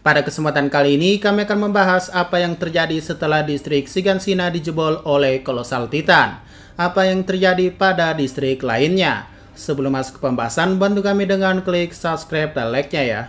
Pada kesempatan kali ini, kami akan membahas apa yang terjadi setelah distrik Sigansina dijebol oleh Kolosal Titan. Apa yang terjadi pada distrik lainnya. Sebelum masuk ke pembahasan, bantu kami dengan klik subscribe dan like-nya ya.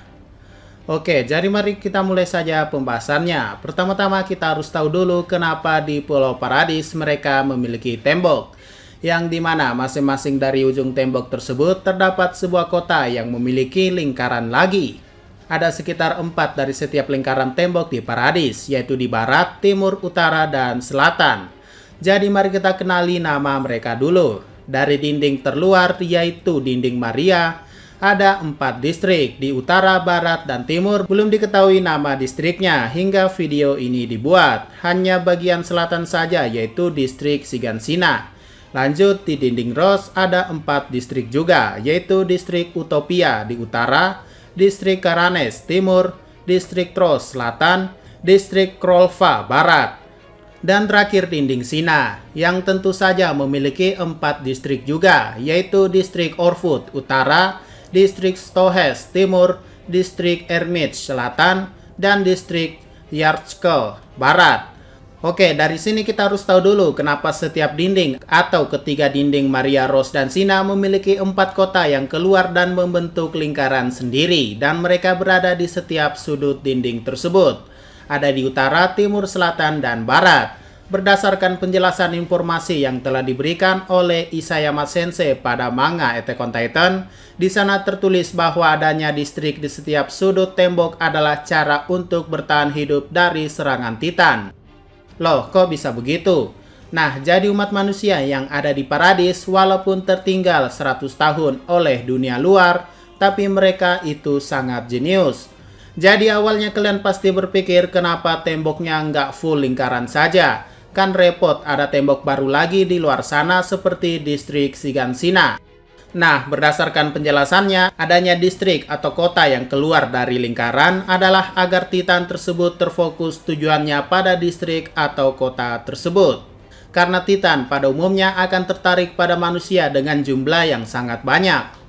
Oke, jadi mari kita mulai saja pembahasannya. Pertama-tama kita harus tahu dulu kenapa di Pulau Paradis mereka memiliki tembok. Yang di mana masing-masing dari ujung tembok tersebut terdapat sebuah kota yang memiliki lingkaran lagi ada sekitar empat dari setiap lingkaran tembok di Paradis, yaitu di barat, timur, utara, dan selatan. Jadi mari kita kenali nama mereka dulu. Dari dinding terluar, yaitu dinding Maria, ada empat distrik di utara, barat, dan timur. Belum diketahui nama distriknya hingga video ini dibuat. Hanya bagian selatan saja, yaitu distrik Sigansina. Lanjut, di dinding Ros ada empat distrik juga, yaitu distrik Utopia di utara, Distrik Karanes Timur, Distrik Tros Selatan, Distrik Krolva Barat, dan terakhir dinding Sina, yang tentu saja memiliki empat distrik juga, yaitu Distrik Orfut Utara, Distrik Stohes Timur, Distrik Ermits Selatan, dan Distrik Yardskel Barat. Oke, dari sini kita harus tahu dulu kenapa setiap dinding atau ketiga dinding Maria Rose dan Sina memiliki empat kota yang keluar dan membentuk lingkaran sendiri dan mereka berada di setiap sudut dinding tersebut. Ada di utara, timur, selatan, dan barat. Berdasarkan penjelasan informasi yang telah diberikan oleh Isayama Sensei pada manga Attack on Titan, di sana tertulis bahwa adanya distrik di setiap sudut tembok adalah cara untuk bertahan hidup dari serangan Titan. Loh, kok bisa begitu? Nah, jadi umat manusia yang ada di paradis walaupun tertinggal 100 tahun oleh dunia luar, tapi mereka itu sangat jenius. Jadi awalnya kalian pasti berpikir kenapa temboknya nggak full lingkaran saja. Kan repot ada tembok baru lagi di luar sana seperti distrik Sigansina. Nah, berdasarkan penjelasannya, adanya distrik atau kota yang keluar dari lingkaran adalah agar Titan tersebut terfokus tujuannya pada distrik atau kota tersebut. Karena Titan pada umumnya akan tertarik pada manusia dengan jumlah yang sangat banyak.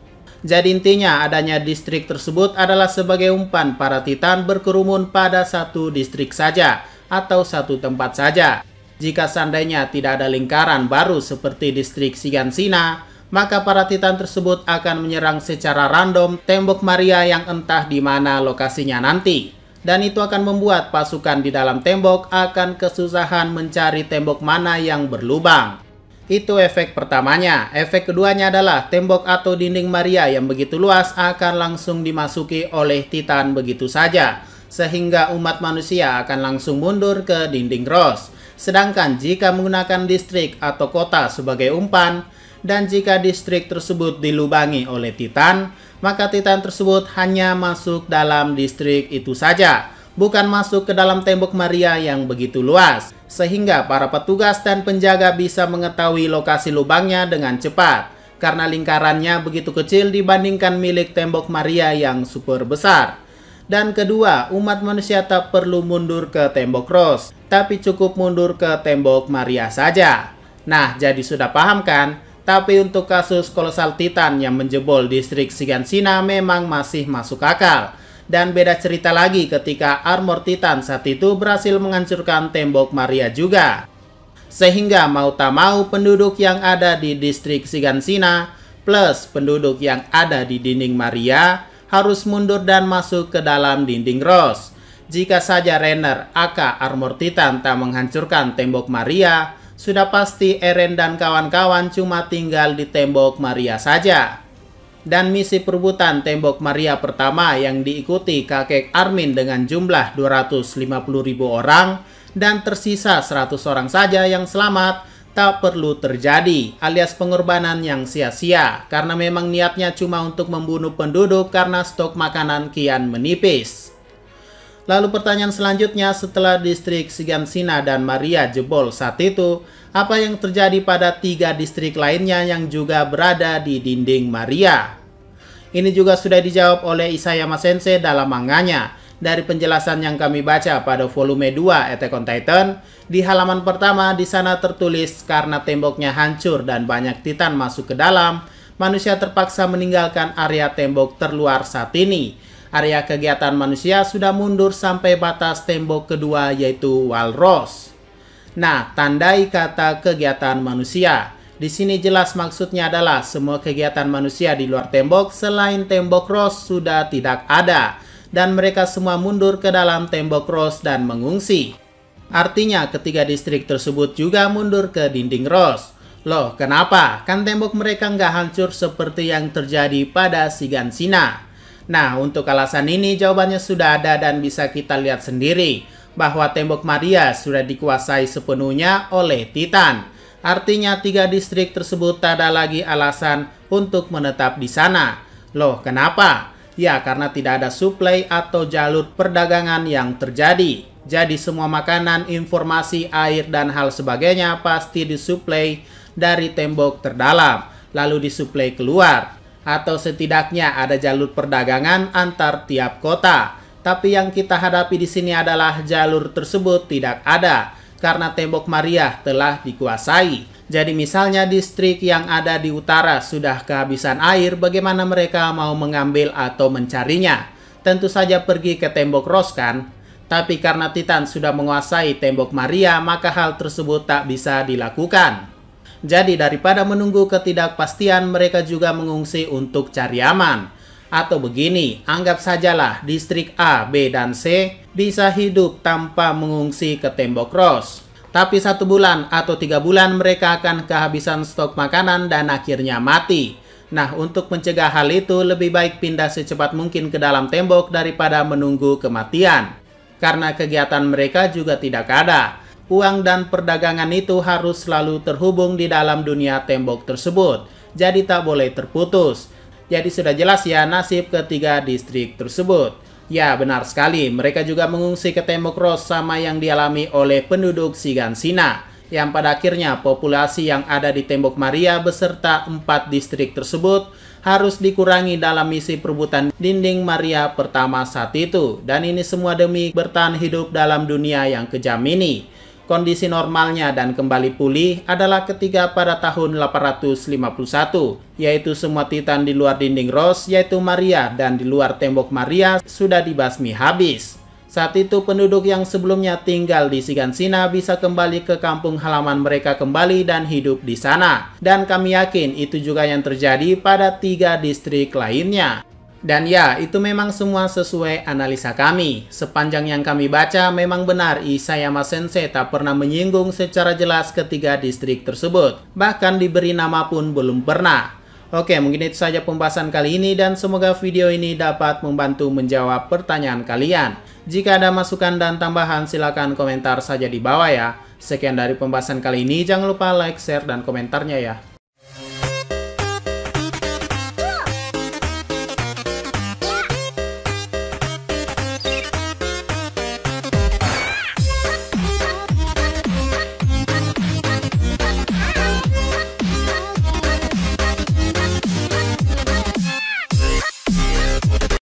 Jadi intinya adanya distrik tersebut adalah sebagai umpan para Titan berkerumun pada satu distrik saja atau satu tempat saja. Jika seandainya tidak ada lingkaran baru seperti distrik Sigansina, maka para titan tersebut akan menyerang secara random tembok Maria yang entah di mana lokasinya nanti. Dan itu akan membuat pasukan di dalam tembok akan kesusahan mencari tembok mana yang berlubang. Itu efek pertamanya. Efek keduanya adalah tembok atau dinding Maria yang begitu luas akan langsung dimasuki oleh Titan begitu saja. Sehingga umat manusia akan langsung mundur ke dinding Ros. Sedangkan jika menggunakan distrik atau kota sebagai umpan, dan jika distrik tersebut dilubangi oleh Titan, maka Titan tersebut hanya masuk dalam distrik itu saja, bukan masuk ke dalam tembok Maria yang begitu luas, sehingga para petugas dan penjaga bisa mengetahui lokasi lubangnya dengan cepat, karena lingkarannya begitu kecil dibandingkan milik tembok Maria yang super besar. Dan kedua, umat manusia tak perlu mundur ke tembok Ros, tapi cukup mundur ke tembok Maria saja. Nah, jadi sudah paham kan? Tapi untuk kasus kolosal Titan yang menjebol distrik Sigansina memang masih masuk akal. Dan beda cerita lagi ketika armor Titan saat itu berhasil menghancurkan tembok Maria juga. Sehingga mau tak mau penduduk yang ada di distrik Sigansina plus penduduk yang ada di dinding Maria harus mundur dan masuk ke dalam dinding Rose. Jika saja Renner aka armor Titan tak menghancurkan tembok Maria, sudah pasti Eren dan kawan-kawan cuma tinggal di tembok Maria saja. Dan misi perebutan tembok Maria pertama yang diikuti kakek Armin dengan jumlah 250.000 orang dan tersisa 100 orang saja yang selamat tak perlu terjadi alias pengorbanan yang sia-sia karena memang niatnya cuma untuk membunuh penduduk karena stok makanan kian menipis. Lalu pertanyaan selanjutnya setelah distrik Sigansina dan Maria jebol saat itu, apa yang terjadi pada tiga distrik lainnya yang juga berada di dinding Maria? Ini juga sudah dijawab oleh Isayama Sensei dalam manganya. Dari penjelasan yang kami baca pada volume 2 Attack on Titan, di halaman pertama di sana tertulis karena temboknya hancur dan banyak titan masuk ke dalam, manusia terpaksa meninggalkan area tembok terluar saat ini area kegiatan manusia sudah mundur sampai batas tembok kedua yaitu Walros. Nah, tandai kata kegiatan manusia. Di sini jelas maksudnya adalah semua kegiatan manusia di luar tembok selain tembok Ross sudah tidak ada dan mereka semua mundur ke dalam tembok Ross dan mengungsi. Artinya ketiga distrik tersebut juga mundur ke dinding Ross. Loh, kenapa? Kan tembok mereka nggak hancur seperti yang terjadi pada Sigansina. Nah, untuk alasan ini jawabannya sudah ada dan bisa kita lihat sendiri bahwa tembok Maria sudah dikuasai sepenuhnya oleh Titan. Artinya tiga distrik tersebut tak ada lagi alasan untuk menetap di sana. Loh, kenapa? Ya, karena tidak ada suplai atau jalur perdagangan yang terjadi. Jadi semua makanan, informasi, air, dan hal sebagainya pasti disuplai dari tembok terdalam, lalu disuplai keluar. Atau setidaknya ada jalur perdagangan antar tiap kota. Tapi yang kita hadapi di sini adalah jalur tersebut tidak ada, karena tembok Maria telah dikuasai. Jadi misalnya distrik yang ada di utara sudah kehabisan air, bagaimana mereka mau mengambil atau mencarinya? Tentu saja pergi ke tembok Ros kan? Tapi karena Titan sudah menguasai tembok Maria, maka hal tersebut tak bisa dilakukan. Jadi daripada menunggu ketidakpastian, mereka juga mengungsi untuk cari aman. Atau begini, anggap sajalah distrik A, B, dan C bisa hidup tanpa mengungsi ke tembok Ross. Tapi satu bulan atau tiga bulan mereka akan kehabisan stok makanan dan akhirnya mati. Nah, untuk mencegah hal itu, lebih baik pindah secepat mungkin ke dalam tembok daripada menunggu kematian karena kegiatan mereka juga tidak ada. Uang dan perdagangan itu harus selalu terhubung di dalam dunia tembok tersebut, jadi tak boleh terputus. Jadi sudah jelas ya nasib ketiga distrik tersebut. Ya benar sekali, mereka juga mengungsi ke tembok Ros sama yang dialami oleh penduduk Sigansina yang pada akhirnya populasi yang ada di Tembok Maria beserta empat distrik tersebut harus dikurangi dalam misi perebutan dinding Maria pertama saat itu. Dan ini semua demi bertahan hidup dalam dunia yang kejam ini. Kondisi normalnya dan kembali pulih adalah ketika pada tahun 851, yaitu semua titan di luar dinding Ros, yaitu Maria, dan di luar tembok Maria sudah dibasmi habis. Saat itu penduduk yang sebelumnya tinggal di Sigansina bisa kembali ke kampung halaman mereka kembali dan hidup di sana. Dan kami yakin itu juga yang terjadi pada tiga distrik lainnya. Dan ya, itu memang semua sesuai analisa kami. Sepanjang yang kami baca, memang benar Isayama Sensei tak pernah menyinggung secara jelas ketiga distrik tersebut. Bahkan diberi nama pun belum pernah. Oke, mungkin itu saja pembahasan kali ini dan semoga video ini dapat membantu menjawab pertanyaan kalian. Jika ada masukan dan tambahan silakan komentar saja di bawah ya. Sekian dari pembahasan kali ini, jangan lupa like, share, dan komentarnya ya.